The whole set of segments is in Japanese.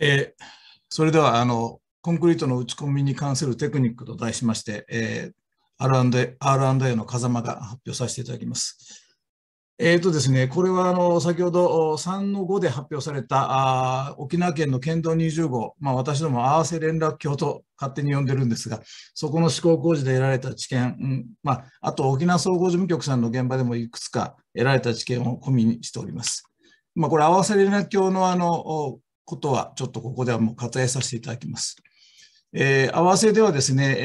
えー、それではあのコンクリートの打ち込みに関するテクニックと題しまして、えー、R&A, R の風間が発表させていただきます。えーとですね、これはあの先ほど3の5で発表されたあ沖縄県の県道20号、まあ、私ども合わせ連絡橋と勝手に呼んでるんですが、そこの施行工事で得られた知見、うんまあ、あと沖縄総合事務局さんの現場でもいくつか得られた知見を込みにしております。まあ、これ合わせ連絡橋のあのことはちょっとここではもう割愛させていただきます。えー、合わせではですね、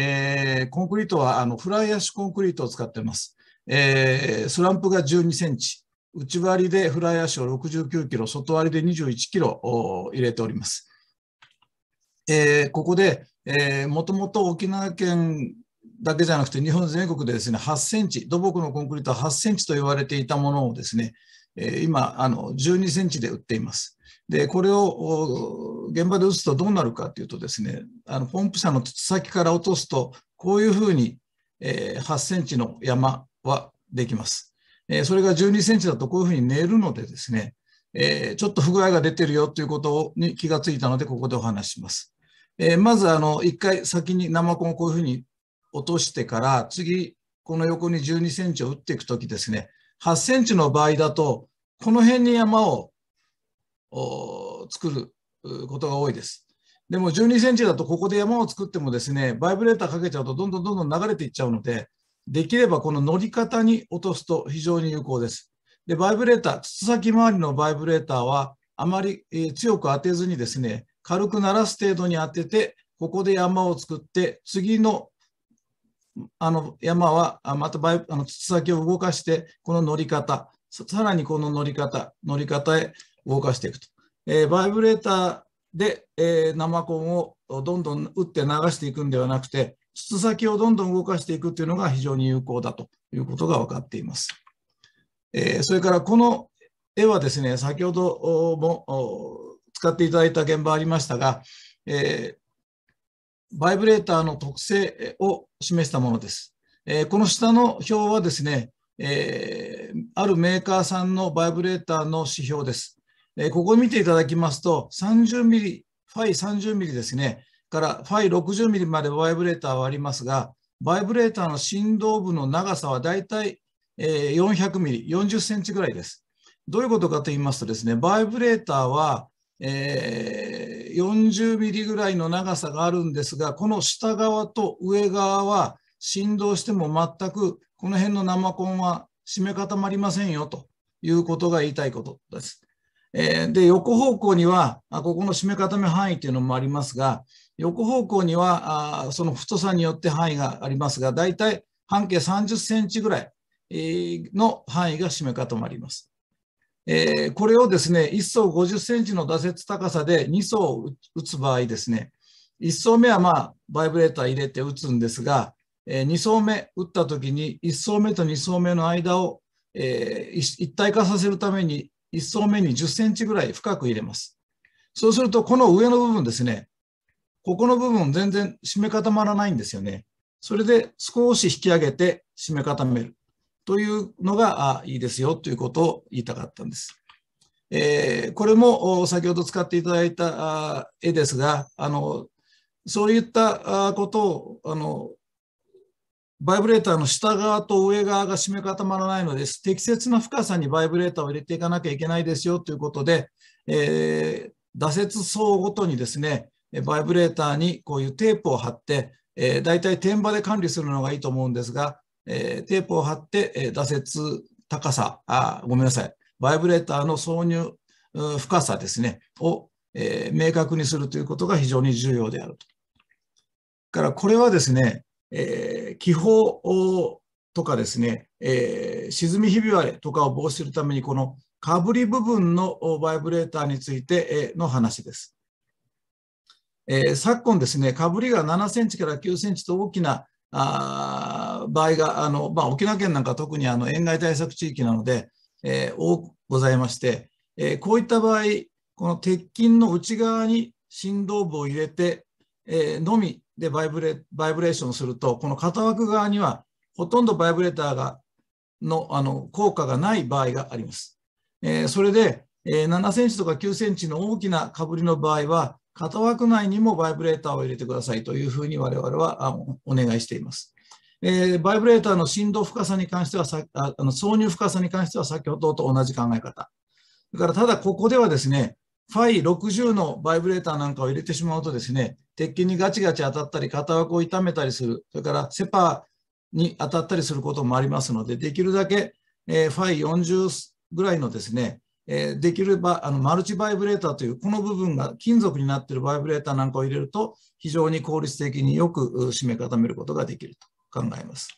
えー、コンクリートはあのフライアッシュコンクリートを使っています。えー、スランプが12センチ、内割りでフライアッシュを69キロ、外割りで21キロ入れております。えー、ここで、えー、もともと沖縄県だけじゃなくて日本全国でですね、8センチ、土木のコンクリートは8センチと言われていたものをですね、えー、今、あの12センチで売っています。で、これを現場で打つとどうなるかというとですね、あのポンプ車の筒先から落とすと、こういうふうに、えー、8センチの山はできます。えー、それが12センチだとこういうふうに寝るのでですね、えー、ちょっと不具合が出てるよということに気がついたので、ここでお話しします。えー、まず、あの、一回先に生コンをこういうふうに落としてから、次、この横に12センチを打っていくときですね、8センチの場合だと、この辺に山を作ることが多いです。でも12センチだとここで山を作ってもですね、バイブレーターかけちゃうとどんどんどんどん流れていっちゃうので、できればこの乗り方に落とすと非常に有効です。で、バイブレーター、筒先周りのバイブレーターはあまり、強く当てずにですね、軽く鳴らす程度に当てて、ここで山を作って、次のあの山はまたバイあの筒先を動かして、この乗り方、さらにこの乗り方、乗り方へ動かしていくと。えー、バイブレーターで、えー、生コンをどんどん打って流していくんではなくて、筒先をどんどん動かしていくというのが非常に有効だということが分かっています。えー、それからこの絵はですね、先ほども使っていただいた現場ありましたが、え、バイブレーターの特性を示したものです。え、この下の表はですね、えー、あるメーカーさんのバイブレーターの指標です。えー、ここ見ていただきますと、30ミリ、ファイ30ミリですね、からファイ60ミリまでバイブレーターはありますが、バイブレーターの振動部の長さはだいたい400ミリ、40センチぐらいです。どういうことかと言いますとですね、バイブレーターは、えー、40ミリぐらいの長さがあるんですが、この下側と上側は振動しても全くこの辺の生コンは締め固まりませんよということが言いたいことです。えー、で、横方向には、あここの締め固め範囲というのもありますが、横方向にはあその太さによって範囲がありますが、だいたい半径30センチぐらいの範囲が締め固まります。えー、これをですね、1層50センチの打雪高さで2層打つ場合ですね、1層目はまあバイブレーター入れて打つんですが、えー、2層目打った時に1層目と2層目の間を、一体化させるために1層目に10センチぐらい深く入れます。そうするとこの上の部分ですね、ここの部分全然締め固まらないんですよね。それで少し引き上げて締め固めるというのがいいですよということを言いたかったんです。えー、これも先ほど使っていただいた絵ですが、あのそういったことをあのバイブレーターの下側と上側が締め固まらないのです。適切な深さにバイブレーターを入れていかなきゃいけないですよということで、えー、打雪層ごとにですね、バイブレーターにこういうテープを貼って、えー、大体天場で管理するのがいいと思うんですが、えー、テープを貼って、えー、打雪高さあ、ごめんなさい、バイブレーターの挿入深さですね、を、えー、明確にするということが非常に重要であると。からこれはですね、えー、気泡とかですね、えー、沈みひび割れとかを防止するために、このかぶり部分のバイブレーターについての話です。えー、昨今ですね、かぶりが7センチから9センチと大きなあ場合が、あのまあ、沖縄県なんか特にあの塩害対策地域なので、えー、多くございまして、えー、こういった場合、この鉄筋の内側に振動部を入れて、えー、のみでバイブレバイブレーションすると、この型枠側にはほとんどバイブレーターがのあの効果がない場合があります。えー、それで、えー、7センチとか9センチの大きなかぶりの場合は、型枠内にもバイブレーターを入れてくださいというふうに我々はお願いしています。えー、バイブレーターの振動深さに関してはさあの、挿入深さに関しては先ほどと同じ考え方。だからただここではですね、ファイ60のバイブレーターなんかを入れてしまうとですね、鉄筋にガチガチ当たったり、型枠を傷めたりする、それからセパに当たったりすることもありますので、できるだけ、えー、ファイ40ぐらいのですね、えー、できればあのマルチバイブレーターというこの部分が金属になっているバイブレーターなんかを入れると非常に効率的によく締め固めることができると考えます。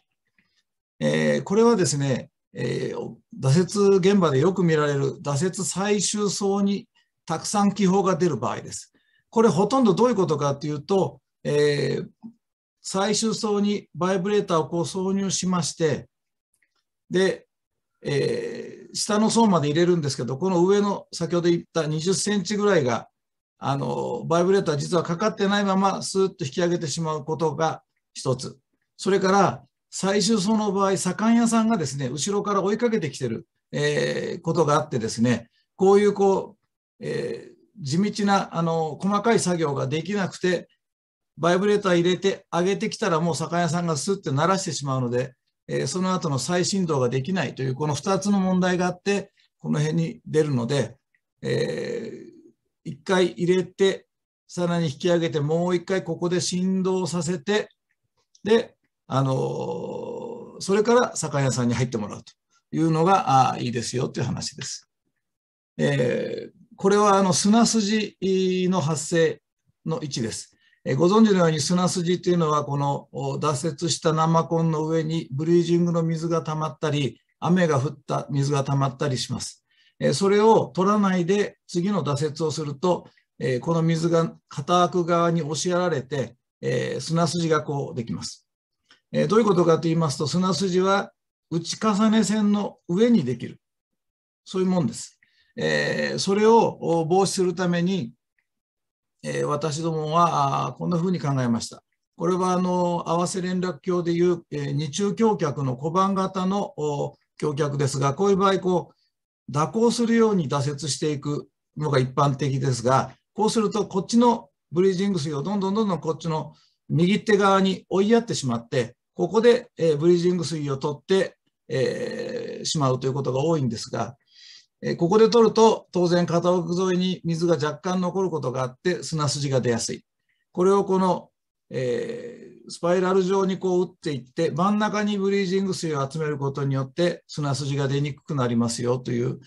えー、これはですね、えー、挫折現場でよく見られる挫折最終層にたくさん気泡が出る場合です。これほとんどどういうことかというと、えー、最終層にバイブレーターをこう挿入しまして、で、えー、下の層まで入れるんですけど、この上の先ほど言った20センチぐらいが、あの、バイブレーター実はかかってないままスーッと引き上げてしまうことが一つ。それから、最終層の場合、左官屋さんがですね、後ろから追いかけてきてる、えー、ことがあってですね、こういうこう、えー、地道なあの細かい作業ができなくて、バイブレーター入れて上げてきたらもう酒屋さんがスッて鳴らしてしまうので、えー、その後の再振動ができないというこの2つの問題があって、この辺に出るので、えー、1回入れて、さらに引き上げて、もう1回ここで振動させて、で、あのー、それから酒屋さんに入ってもらうというのがあいいですよという話です。えー、これはあの砂筋の発生の位置です。ご存知のように砂筋というのはこの脱雪した生コンの上にブリージングの水が溜まったり雨が降った水が溜まったりします。それを取らないで次の脱雪をするとこの水が型く側に押しやられて砂筋がこうできます。どういうことかと言いますと砂筋は打ち重ね線の上にできる。そういうもんです。えー、それを防止するために、えー、私どもはこんなふうに考えました。これはあの合わせ連絡橋でいう、えー、二中橋脚の小判型の橋脚ですが、こういう場合こう、蛇行するように脱雪していくのが一般的ですが、こうするとこっちのブリージング水をどんどんどんどんこっちの右手側に追いやってしまって、ここで、えー、ブリージング水を取って、えー、しまうということが多いんですが、えここで取ると当然片奥沿いに水が若干残ることがあって砂筋が出やすい。これをこの、えー、スパイラル状にこう打っていって真ん中にブリージング水を集めることによって砂筋が出にくくなりますよという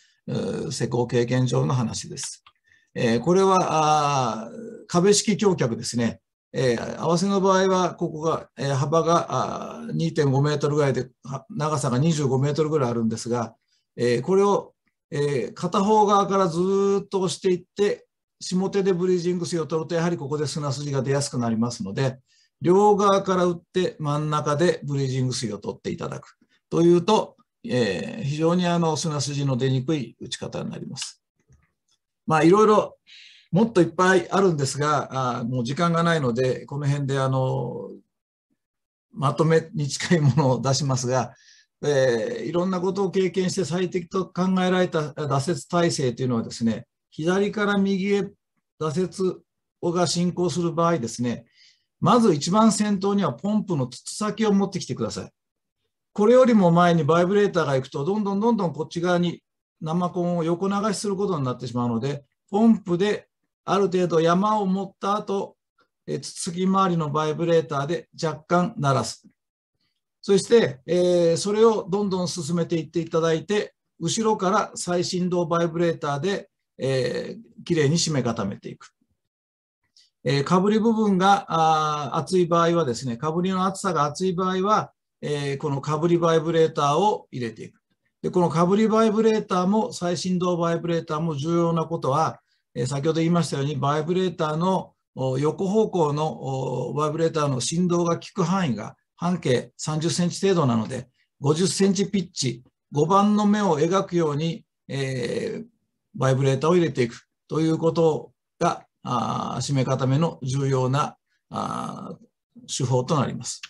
施工経験上の話です。えー、これは壁式橋脚ですね。えー、合わせの場合は、ここが、えー、幅が2.5メートルぐらいで、長さが25メートルぐらいあるんですが、えー、これをえー、片方側からずっと押していって、下手でブリージング水を取ると、やはりここで砂筋が出やすくなりますので、両側から打って真ん中でブリージング水を取っていただくというと、えー、非常にあの砂筋の出にくい打ち方になります。まあいろいろもっといっぱいあるんですが、あもう時間がないので、この辺であのまとめに近いものを出しますが、えー、いろんなことを経験して最適と考えられた挫折体制というのはですね、左から右へ挫折が進行する場合ですね、まず一番先頭にはポンプの筒先を持ってきてください。これよりも前にバイブレーターが行くと、どんどんどんどんこっち側に生コンを横流しすることになってしまうので、ポンプである程度山を持った後、筒先周りのバイブレーターで若干鳴らす。そして、えー、それをどんどん進めていっていただいて、後ろから再振動バイブレーターで、えー、きれいに締め固めていく。えー、かぶり部分があ厚い場合はですね、かぶりの厚さが厚い場合は、えー、このかぶりバイブレーターを入れていく。で、このかぶりバイブレーターも再振動バイブレーターも重要なことは、えー、先ほど言いましたように、バイブレーターの横方向のバイブレーターの振動が効く範囲が半径30センチ程度なので、50センチピッチ、5番の目を描くように、えー、バイブレーターを入れていくということが、あ締め固めの重要なあ手法となります。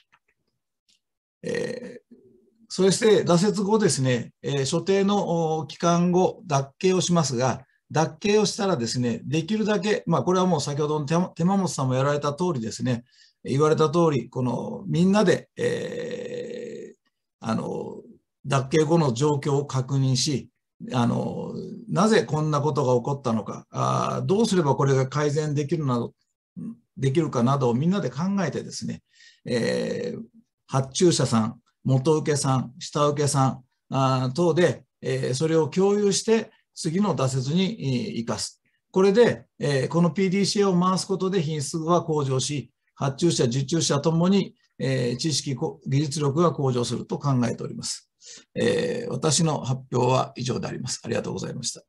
えー、そして、挫折後ですね、えー、所定の期間後、脱形をしますが、脱形をしたらですね、できるだけ、まあ、これはもう先ほどの手間本さんもやられた通りですね、言われた通り、このみんなで、えー、あの、脱形後の状況を確認し、あの、なぜこんなことが起こったのか、あどうすればこれが改善できるなど、できるかなどをみんなで考えてですね、えー、発注者さん、元請けさん、下請けさんあ等で、えー、それを共有して次の挫折に生かす。これで、えー、この PDCA を回すことで品質は向上し、発注者、受注者ともに、えー、知識、技術力が向上すると考えております。えー、私の発表は以上であります。ありがとうございました。